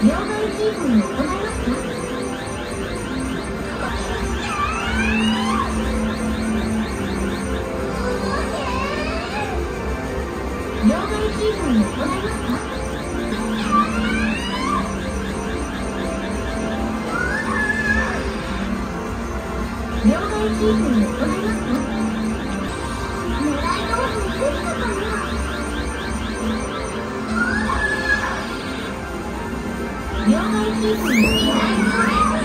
両替キー分を行いますか両替キー分を行いますか両替キー分を行いますか？みんなにおいしそう!